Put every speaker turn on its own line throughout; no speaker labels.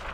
out.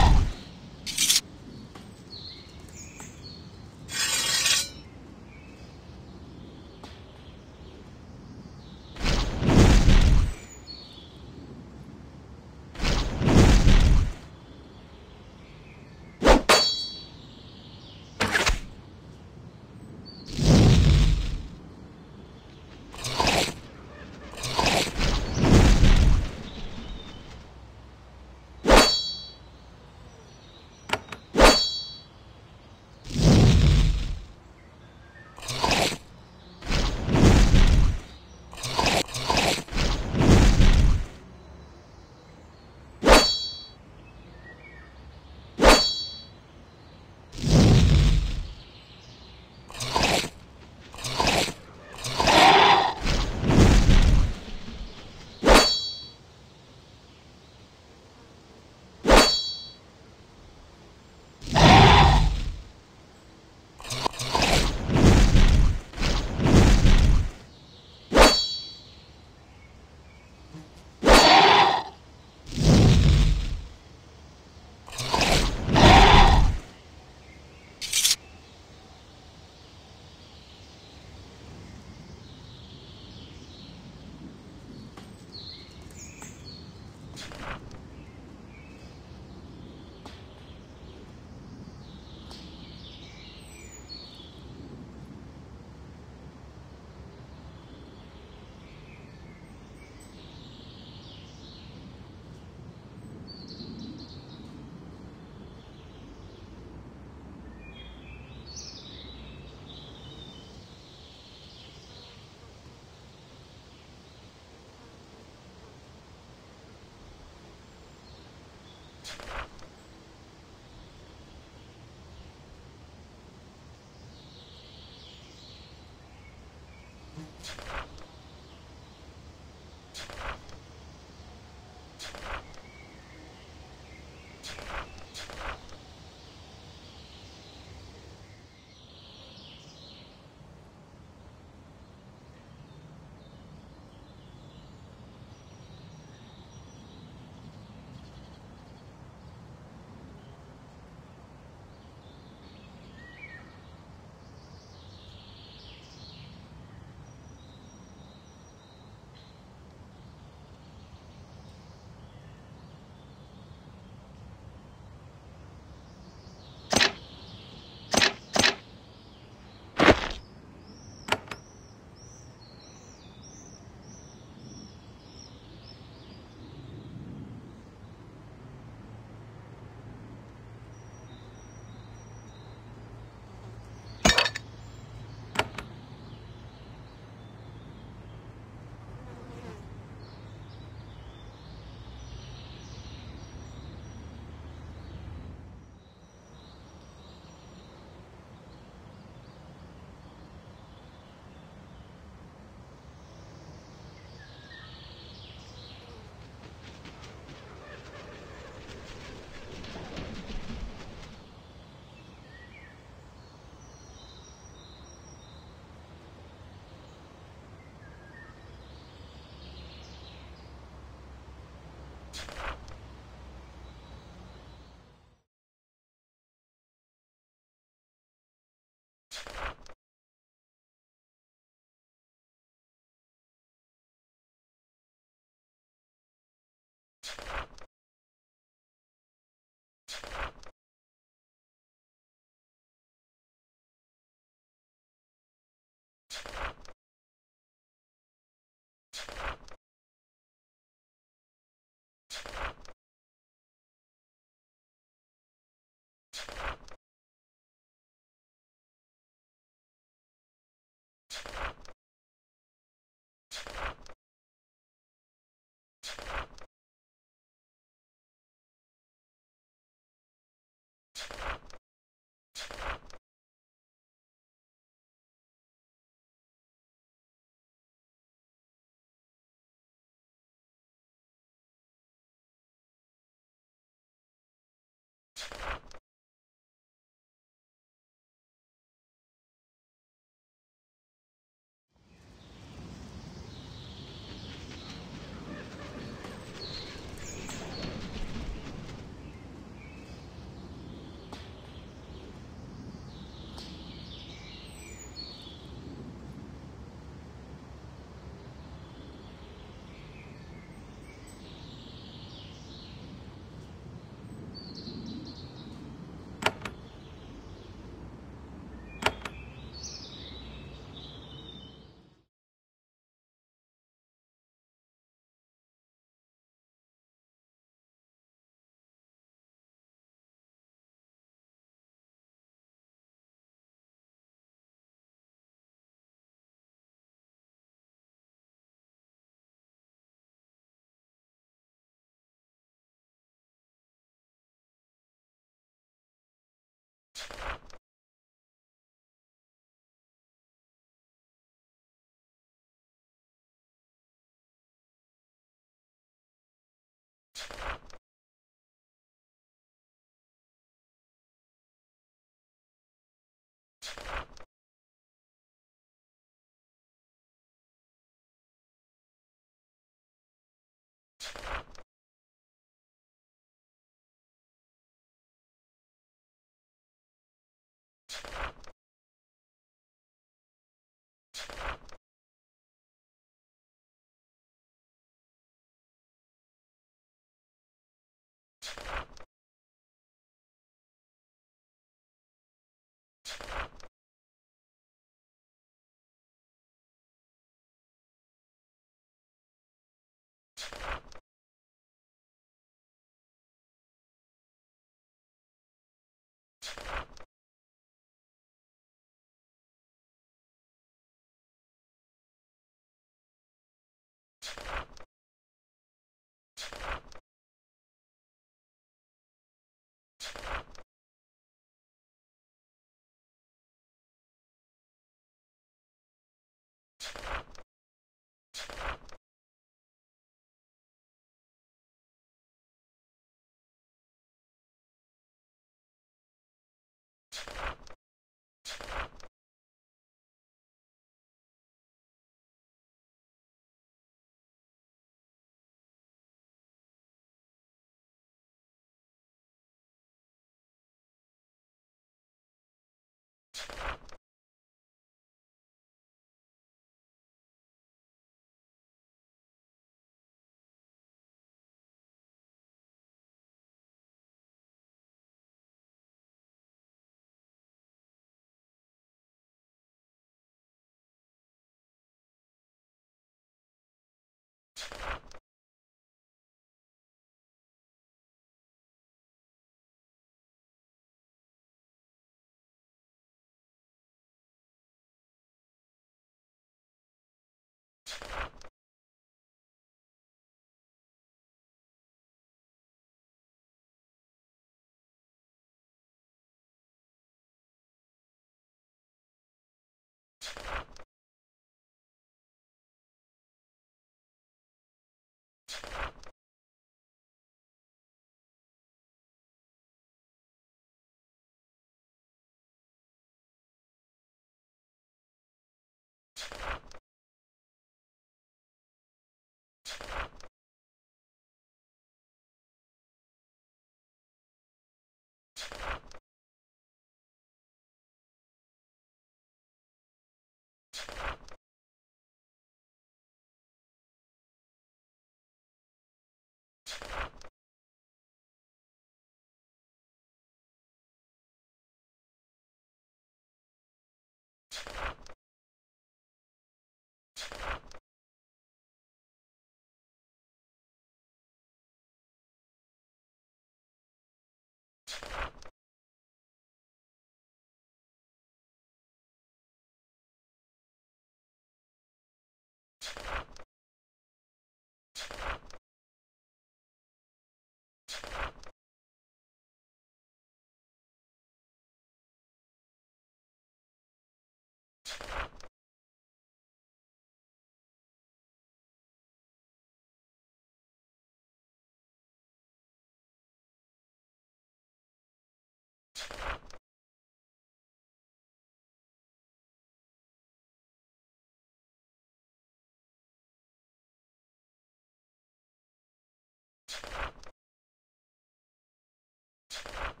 you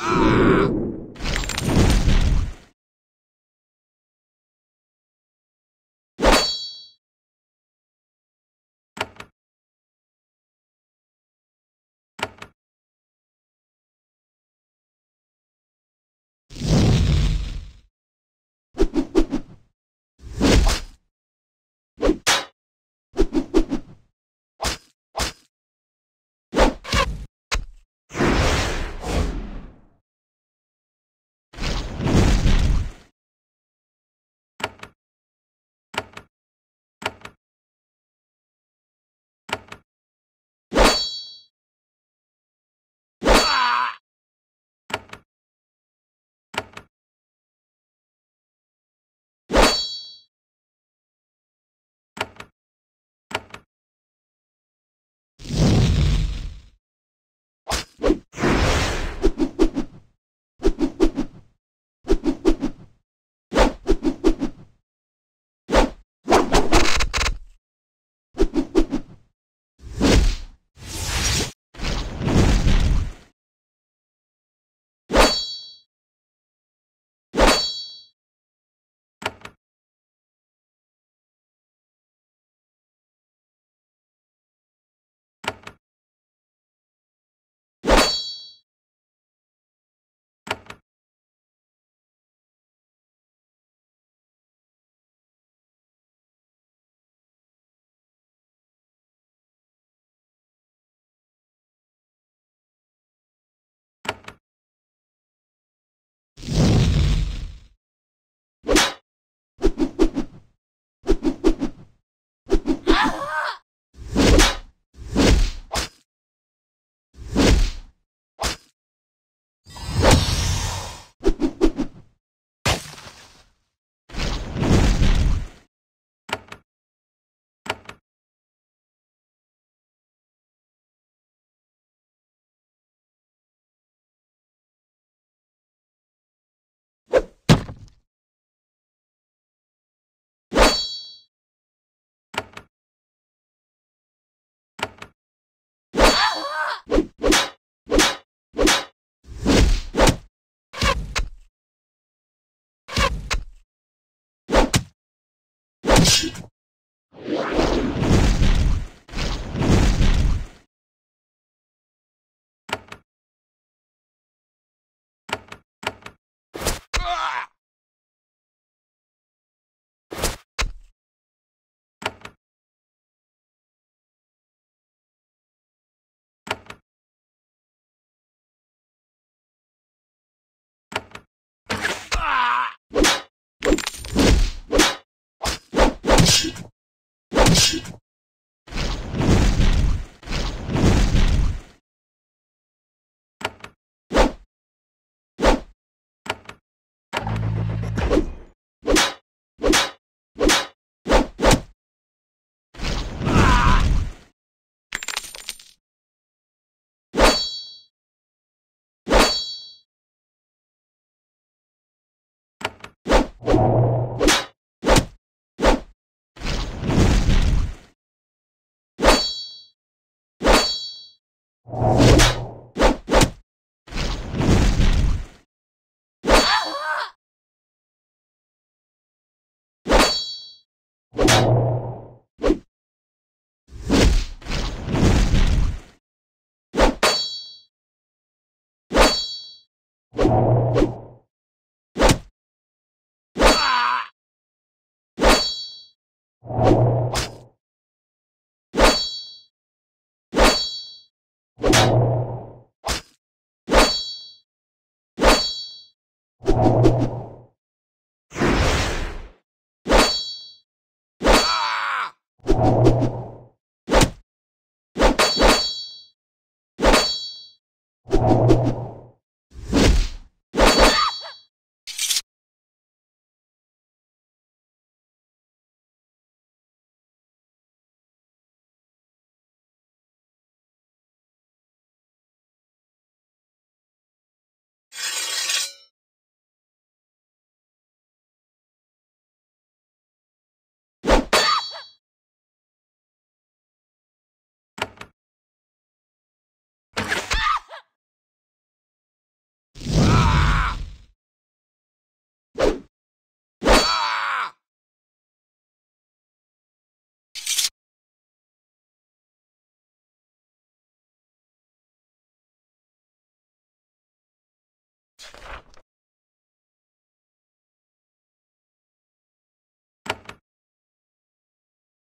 Ah! you you